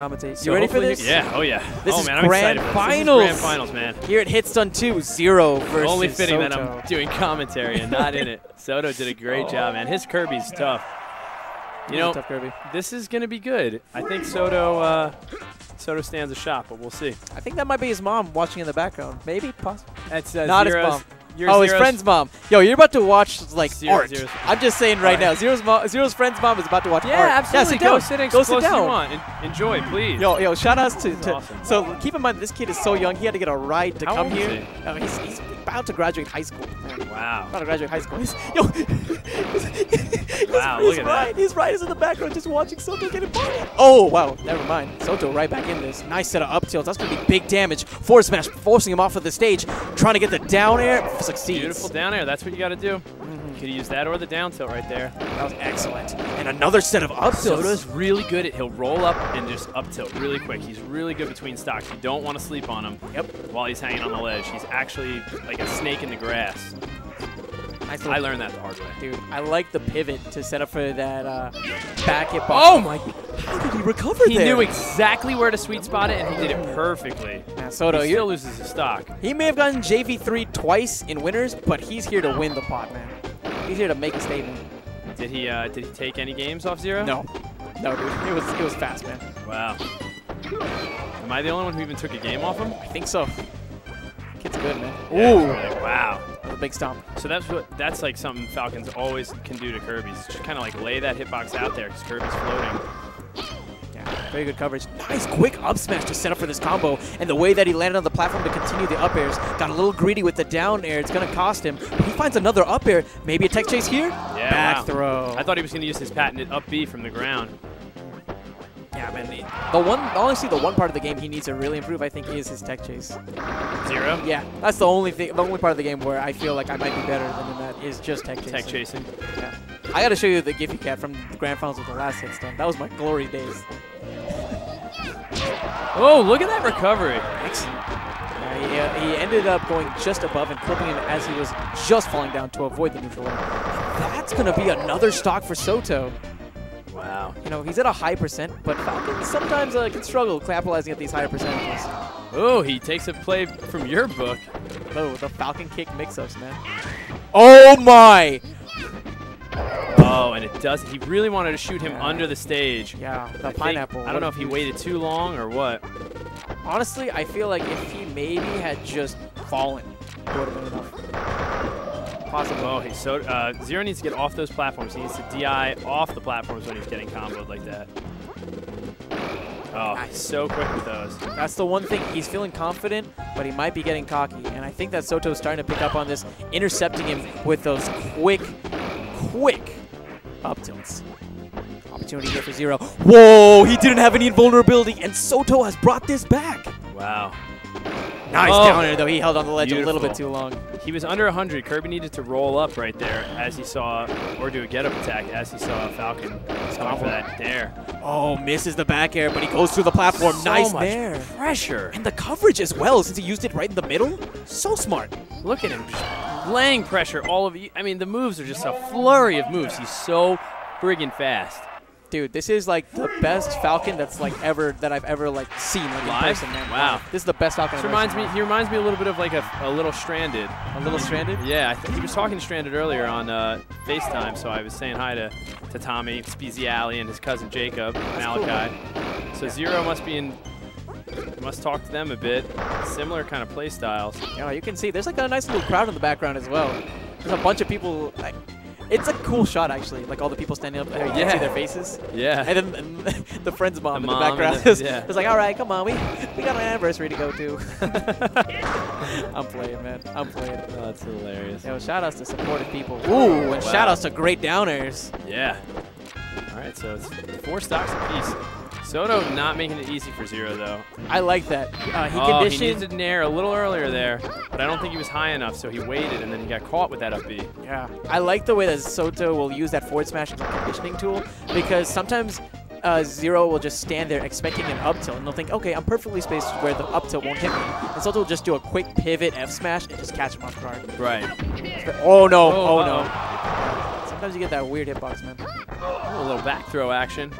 commentate. So you ready for this? Yeah. Oh yeah. This oh is man, I'm grand excited. for this. This is finals. grand finals, man. Here at Hitstun 2, Zero versus Only fitting that I'm doing commentary and not in it. Soto did a great job, man. His Kirby's tough. You know, tough Kirby. this is going to be good. I think Soto uh, Soto stands a shot, but we'll see. I think that might be his mom watching in the background. Maybe, possibly. That's uh, Not his mom. Your Oh, his friend's mom. Yo, you're about to watch like Zero- art. Zero's- I'm just saying right Art. now. Zero's mom, Zero's friend's mom is about to watch Yeah, art. absolutely. Yeah, sit Go down. sit as Go sit as you down. want. En- enjoy, please. Yo, yo, shout outs to, to awesome. so keep in mind this kid is so young he had to get a ride to How come here. Oh, he's, he's about to graduate high school. Wow. About to graduate high school. He's, yo, Wow, his look at that. His ride is in the background just watching Soto get it bodied. Oh, wow. Never mind. Soto right back in this. Nice set of up tilts. That's going to be big damage. Force smash, forcing him off of the stage. Trying to get the down air. Succeeds. Beautiful down air. That's what you got to do. Mm-hmm. Could use that or the down tilt right there. That was excellent. And another set of up tilts. Soto's really good at he'll roll up and just up tilt really quick. He's really good between stocks. You don't want to sleep on him Yep. while he's hanging on the ledge. He's actually like a snake in the grass. Nice I learned that the hard way. Dude, I like the pivot to set up for that uh, back hip. Oh my! How did he recover He there? knew exactly where to sweet spot it, and he did it perfectly. Soto, he you still loses his stock. he may have gotten JV3 twice in winners, but he's here to win the pot, man. He's here to make a statement. Did he? Uh, did he take any games off zero? No, no, dude, it was it was fast, man. Wow. Am I the only one who even took a game off him? I think so. Kid's good, man. Yeah, Ooh, really- wow. A big stomp. So that's what that's like something Falcons always can do to Kirby's. Just kind of like lay that hitbox out there because Kirby's floating. Yeah, very good coverage. Nice quick up smash to set up for this combo, and the way that he landed on the platform to continue the up airs. Got a little greedy with the down air. It's gonna cost him. But he finds another up air. Maybe a tech chase here. Yeah, Back wow. throw. I thought he was going to use his patented up B from the ground. Man. the- one, honestly, the one part of the game he needs to really improve, I think, is his tech chase. Zero. Yeah, that's the only thing, the only part of the game where I feel like I might be better than in that is just tech chasing. Tech chasing. Yeah. I got to show you the Giphy Cat from the grand finals with the last hit stun. That was my glory days. Oh, look at that recovery. Excellent. Yeah, he, uh, he ended up going just above and clipping him as he was just falling down to avoid the neutral. That's going to be another stock for Soto. Wow. You know, he's at a high percent, but Falcons sometimes uh, can struggle capitalizing at these higher percentages. Oh, he takes a play from your book. Oh, the Falcon kick mix-ups, man. Oh my! Oh, and it does. He really wanted to shoot him Yeah. under the stage. Yeah, the I think- pineapple. I don't know if he waited too long or what. Honestly, I feel like if he maybe had just fallen, it would have been enough. Oh, he's so uh, Zero needs to get off those platforms. He needs to DI off the platforms when he's getting comboed like that. Oh, Nice. so quick with those. That's the one thing. He's feeling confident, but he might be getting cocky. And I think that Soto's starting to pick up on this, intercepting him with those quick, quick up tilts. Opportunity here for Zero. Whoa, he didn't have any invulnerability, and Soto has brought this back. Wow. Nice Oh. down air, though. He held on the ledge a little bit too long. He was under 100. Kirby needed to roll up right there as he saw, or do a get-up attack as he saw Falcon coming for that dair. Oh, misses the back air, but he goes through the platform. So nice much there. pressure. And the coverage as well, since he used it right in the middle. So smart. Look at him just laying pressure all of you. I mean, the moves are just a flurry of moves. He's so friggin' fast. Dude, this is like the best Falcon that's like ever that I've ever like seen like in Live? person, man. Wow. This is the best Falcon. This I've reminds ever me. He reminds me a little bit of like a, a little stranded. A little stranded. Yeah, I th- he was talking to Stranded earlier on uh, FaceTime, so I was saying hi to, to Tommy, Speziali, and his cousin Jacob, Malachi. So Zero must be in, must talk to them a bit. Similar kind of play styles. You know, you can see there's like a nice little crowd in the background as well. There's a bunch of people. Like, it's a cool shot actually. Like all the people standing up there, you can see their faces. Yeah. And then and the friend's mom The in the background the- is yeah. is like, all right, come on, we we got an anniversary to go to. I'm playing, man. I'm playing. Oh, that's hilarious. Yo, shout outs to supportive people. Ooh, and shout outs to great downers. Yeah. All right, so it's four stocks apiece. Soto not making it easy for Zero though. I like that. Uh, he oh, he conditioned. needed an air a little earlier there, but I don't think he was high enough, so he waited and then he got caught with that up B. Yeah, I like the way that Soto will use that forward smash as a conditioning tool because sometimes uh, Zero will just stand there expecting an up tilt and they'll think, okay, I'm perfectly spaced where the up tilt won't hit me. And Soto will just do a quick pivot F smash and just catch him off guard. Right. Oh no, Oh, oh, uh-oh. no. Sometimes you get that weird hitbox, man. A little back throw action.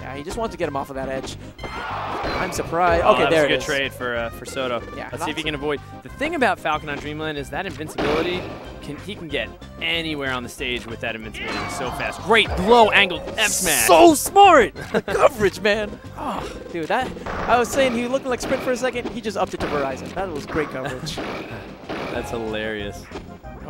Yeah, he just wants to get him off of that edge. I'm surprised. Okay, oh, that there was a good trade for uh, for Soto. Yeah, Let's see if he can avoid. The thing about Falcon on Dreamland is that invincibility. Can he can get anywhere on the stage with that invincibility so fast. Great low angled F smash. So smart! The coverage, man. Oh, dude, that I was saying he looked like Sprint for a second. He just upped it to Verizon. That was great coverage. That's hilarious.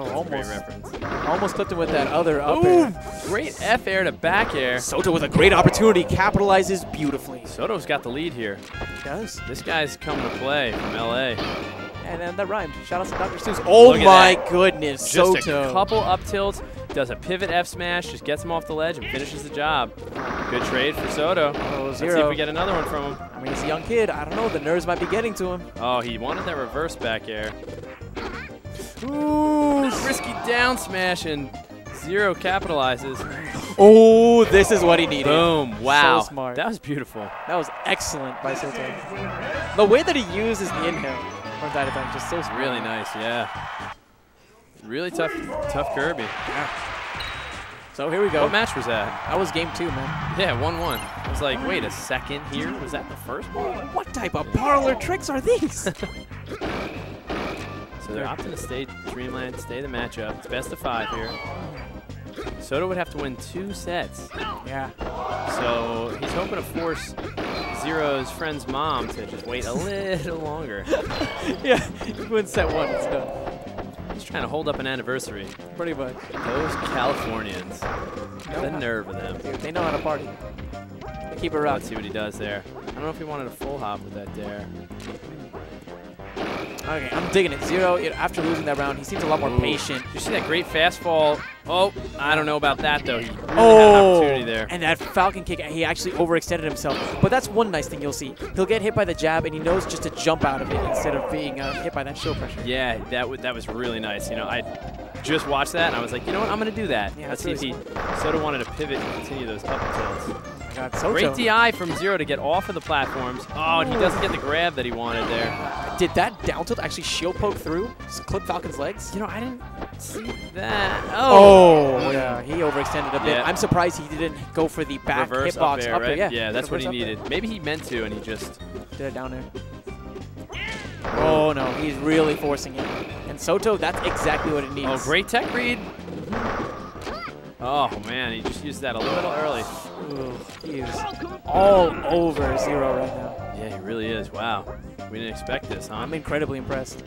Oh, almost, reference. almost clipped him with that other up Ooh, air. great F air to back air. Soto with a great opportunity, capitalizes beautifully. Soto's got the lead here. He does. This guy's coming to play from LA. And, and that rhymed. Shout out to Dr. Seuss. Oh my that. goodness, Just Soto. a couple up tilts, does a pivot F smash, just gets him off the ledge and finishes the job. Good trade for Soto. Oh, Let's see if we get another one from him. I mean, he's a young kid. I don't know. The nerves might be getting to him. Oh, he wanted that reverse back air. Ooh, risky down smash and Zero capitalizes. Oh, this is what he needed. Boom. Wow. smart. That was beautiful. That was excellent by Soto. The way that he uses the inhale from that to time, just so smart. Really nice, yeah. Really tough, tough Kirby. Yeah. So here we go. What match was that? That was game two, man. Yeah, 1-1. I was like, wait a second here? Was that the first one? What type of parlor tricks are these? So they're opting to stay Dreamland, stay the matchup. It's best of five here. Soto would have to win two sets. yeah. So he's hoping to force Zero's friend's mom to just wait a little longer. Yeah. He wins set one. It's done. He's trying to hold up an anniversary. Pretty much. Those Californians. No, The nerve of them. Dude, they know how to party. They keep it rough. Let's see what he does there. I don't know if he wanted a full hop with that dair. Okay, I'm digging it. Zero, after losing that round, he seems a lot more Ooh. patient. You see that great fastball? Oh, I don't know about that though. He really had an Oh, opportunity there. and that Falcon kick, he actually overextended himself. But that's one nice thing you'll see. He'll get hit by the jab, and he knows just to jump out of it instead of being uh, hit by that show pressure. Yeah, that that was really nice. You know, I just watched that and I was like, you know what, I'm gonna do that. Yeah, Let's that's see if really he Soto wanted to pivot and continue those up tilts. Oh my God, Soto. Great DI from Zero to get off of the platforms. Oh, and he doesn't get the grab that he wanted there. Did that down tilt actually shield poke through? Clip Falcon's legs? You know, I didn't see that. Oh. oh, Oh, yeah, he overextended a bit. Yeah. I'm surprised he didn't go for the back reverse hitbox up air, up right? Yeah, yeah, that's what he reverse up air. needed. Maybe he meant to, and he just. Did it down there. Oh no, he's really forcing it. And Soto, that's exactly what it needs. Oh, great tech read. Oh man, he just used that a little early. Ooh, he is all over Zero right now. Yeah, he really is. Wow, we didn't expect this, huh? I'm incredibly impressed.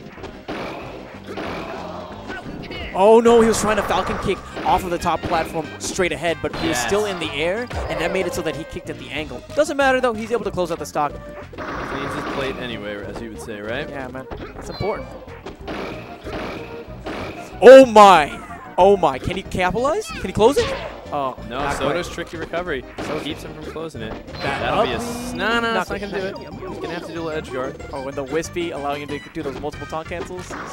Oh no, he was trying to Falcon kick off of the top platform straight ahead, but he was still in the air, and that made it so that he kicked at the angle. Doesn't matter though, he's able to close out the stock. Cleans his plate anyway, as you would say, right? Yeah, man, it's important. Oh my! Oh my, can he capitalize? Can he close it? Oh, No, Soto's quite. tricky recovery. So keeps him from closing it. That That'll be a up no, no, it's not not gonna do it. He's gonna have to do a little edge guard. Oh, and the Whispy allowing him to do those multiple taunt cancels. Smart.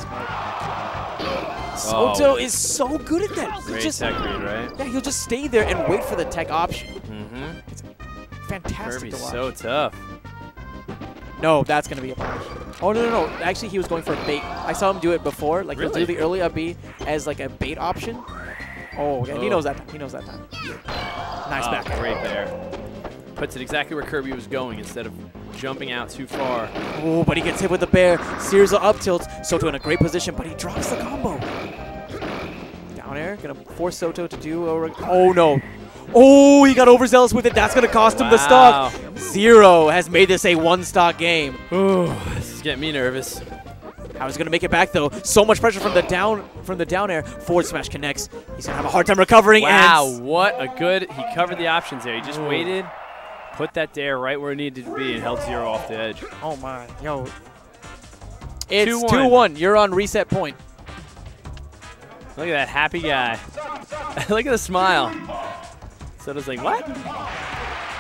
Oh. Soto is so good at that. Great just, tech read, right? yeah, he'll just stay there and wait for the tech option. Mm-hmm. It's fantastic Kirby's to watch. so tough. no, that's gonna be a punish. Oh no, no, no! Actually, he was going for a bait. I saw him do it before. Like he'll do the early up B as like a bait option. Oh, yeah, he Oh. knows that. time. He knows that time. Nice Oh, back. Great there. Puts it exactly where Kirby was going instead of jumping out too far. Oh, but he gets hit with the bair. Series of up tilts. Soto in a great position, but he drops the combo. Down air, gonna force Soto to do a. Oh no. Oh, he got overzealous with it. That's gonna cost him the stock. Zero has made this a one-stock game. Ooh, this is getting me nervous. How he's gonna make it back though? So much pressure from the down from the down air. Forward smash connects. He's gonna have a hard time recovering. Wow, And what a good. He covered the options there. He just Ooh. waited, put that dair right where it needed to be, and held zero off the edge. oh my, yo. It's 2-1. 2-1. You're on reset point. Look at that happy guy. Look at the smile. Soto's like, what?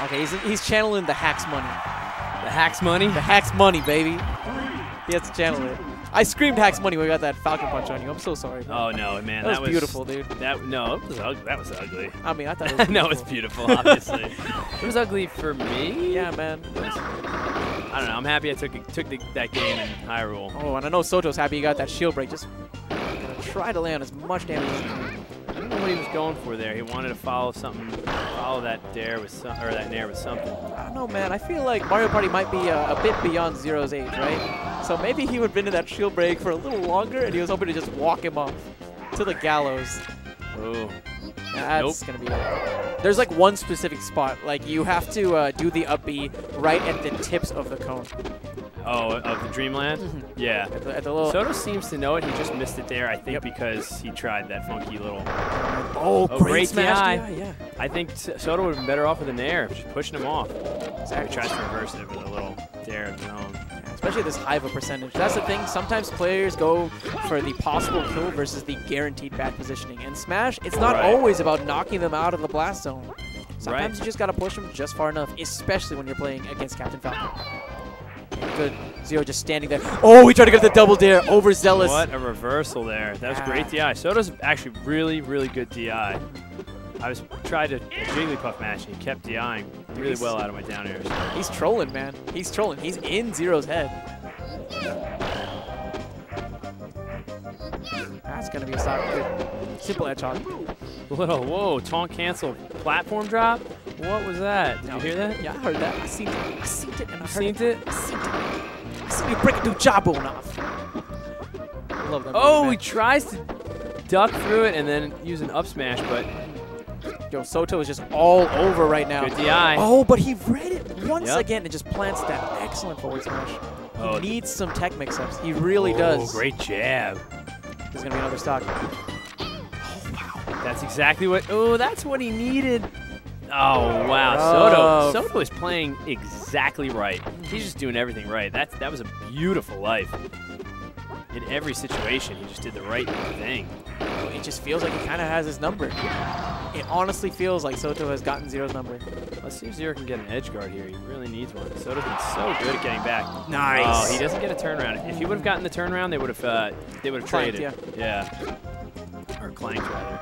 Okay, he's, he's channeling the hacks money. The hacks money? The hacks money, baby. He has to channel it. I screamed hacks money when we got that Falcon punch on you. I'm so sorry. bro. Oh no, man, that, that, was beautiful, dude. That no, it was ugly. That was ugly. I mean, I thought it was no, beautiful. it's beautiful, obviously. it was ugly for me. Yeah, man. I don't know. I'm happy I took took the, that game in Hyrule. Oh, and I know Soto's happy he got that shield break. Just gonna try to land as much damage as he can. Know what he was going for there. He wanted to follow something, follow that dair with some, or that nair with something. I don't know, man. I feel like Mario Party might be uh, a bit beyond Zero's age, right? So maybe he would have been in that shield break for a little longer, and he was hoping to just walk him off to the gallows. Oh, That's gonna be it. There's like one specific spot. Like you have to uh, do the up B right at the tips of the cone. Oh, of the Dreamland. Mhm. Yeah. At the, at the little. Soto seems to know it. He just missed it there. I think because he tried that funky little. oh, Oh, great! DI. DI, Yeah, I think Soto would have been better off with an air, just pushing him off. He tries to reverse it with a little dair of his own. Especially this high of a percentage. That's the thing. Sometimes players go for the possible kill versus the guaranteed bad positioning. And Smash, it's not Right. always about knocking them out of the blast zone. Sometimes Right. you just gotta push them just far enough, especially when you're playing against Captain Falcon. Good. Zero just standing there. Oh, he tried to get the double dair. Overzealous. What a reversal there. That was great DI. Soto's actually really, really good DI. I was tried to Jigglypuff match and he kept DIing really well out of my down airs. He's trolling, man. He's trolling. He's in Zero's head. That's gonna be a solid, Good. Simple edge hog. Little, whoa, taunt cancel platform drop? What was that? Did No. you hear that? Yeah, I heard that. I seen it. I seen it and I heard Seen it. it? You break a new jawbone off. I love that. Oh, he tries to duck through it and then use an up smash, but man. Yo, Soto is just all over right now. good DI. Oh, but he read it once Yep. again and just plants that excellent forward smash. Oh, he needs some tech mix-ups. He really Oh, does. great jab. There's gonna be another stock. Oh, wow. That's exactly what. Oh, that's what he needed. Oh wow, Rough. Soto. Soto is playing exactly right. He's just doing everything right. That's that was a beautiful life. In every situation, he just did the right thing. It just feels like he kind of has his number. It honestly feels like Soto has gotten Zero's number. Let's see if Zero can get an edge guard here. He really needs one. Soto's been so good at getting back. Nice. Oh, he doesn't get a turnaround. If he would have gotten the turnaround, they would have uh, they would have traded. Yeah. Or clanked rather.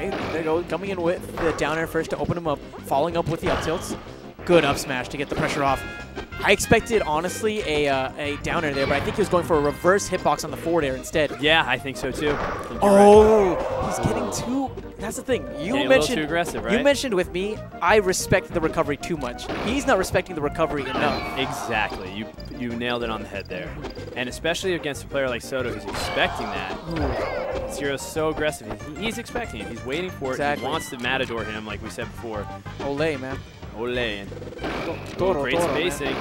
Okay, there go. Coming in with the down air first to open him up, following up with the up tilts. Good up smash to get the pressure off. I expected, honestly, a, uh, a down air there, but I think he was going for a reverse hitbox on the forward air instead. Yeah, I think so too. Think you're right. He's getting too. That's the thing. You Getting mentioned too aggressive, You mentioned with me, I respect the recovery too much. He's not respecting the recovery enough. Exactly. You you nailed it on the head there. And especially against a player like Soto who's expecting that. Zero's so aggressive. He- He's expecting it. He's waiting for it. He wants to matador him, like we said before. Olay, man. Ole. Toro, great Toro, man. spacing.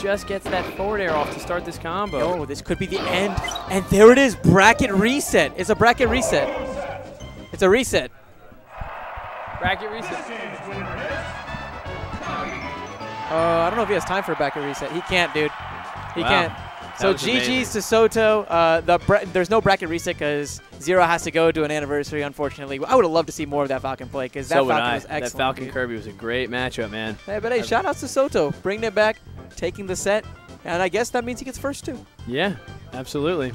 Just gets that forward air off to start this combo. Oh, this could be the end. And there it is, bracket reset. It's a bracket reset. It's a reset. Bracket reset. Uh, I don't know if he has time for a bracket reset. He can't, dude. He Wow. can't. That So GG's amazing. to Soto. Uh, the there's no bracket reset because Zero has to go to an anniversary, unfortunately. I would have loved to see more of that Falcon play because that So Falcon was excellent. That Falcon dude. Kirby was a great matchup, man. Hey, but hey, shout outs to Soto. Bringing it back, taking the set. And I guess that means he gets first, too. Yeah, absolutely.